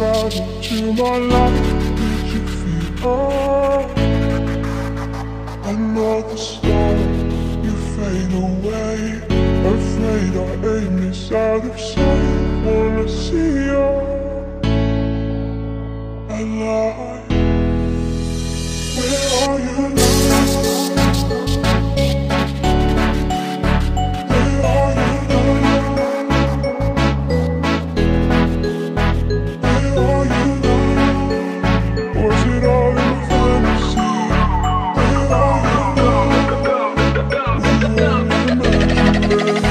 out into my life. Did you feel another star? You fade away. Afraid our aim is out of sight. Wanna see you alive. you.